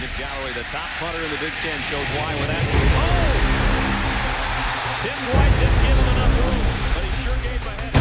Jim Galloway, the top punter in the Big Ten, shows why with that. Oh! Tim Dwight didn't give him enough room, but he sure gave a head.